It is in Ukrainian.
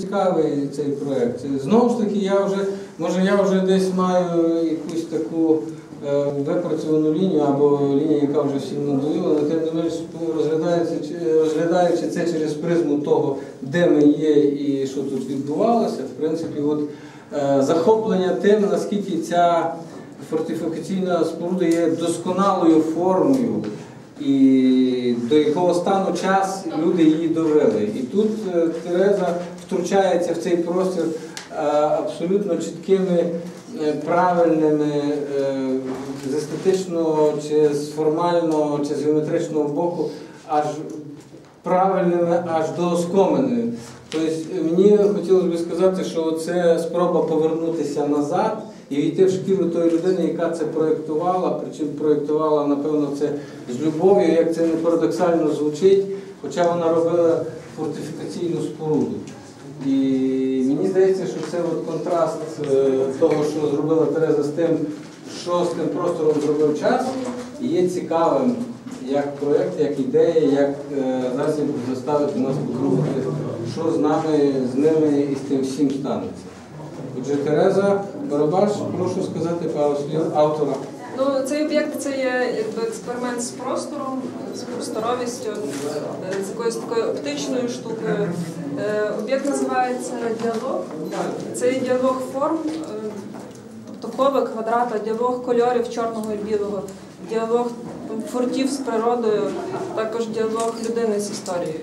Цікавий цей проект. Знову ж таки, я вже, може, я вже десь маю якусь таку е, випрацьовану лінію або лінію, яка вже всім надоїла, але тим не менш розглядаючи, розглядаючи це через призму того, де ми є і що тут відбувалося, в принципі, от, е, захоплення тим, наскільки ця фортифікаційна споруда є досконалою формою. І до якого стану час люди її довели. І тут е, Тереза втручається в цей простір е, абсолютно чіткими, е, правильними з естетичного чи з формального, чи з геометричного боку, аж правильними аж до оскомини. Тобто мені хотілося б сказати, що це спроба повернутися назад і війти в шкіру тої людини, яка це проєктувала, причому проєктувала, напевно, це з любов'ю, як це не парадоксально звучить, хоча вона робила фортифікаційну споруду. І мені здається, що це от контраст е, того, що зробила Тереза з тим, що з тим простором зробив час, і є цікавим як проєкт, як ідея, як е, засіб заставити нас подумати, що з нами, з ними і з тим всім станеться. Отже, Тереза Барабаш, прошу сказати пару слів автора. Ну, цей об'єкт це є якби експеримент з простором, з просторовістю, е, з якоюсь такою оптичною штукою. Е, Об'єкт називається діалог. Це є діалог форм, е, тобто кови, квадрата, діалог кольорів чорного і білого, діалог фортів з природою, також діалог людини з історією.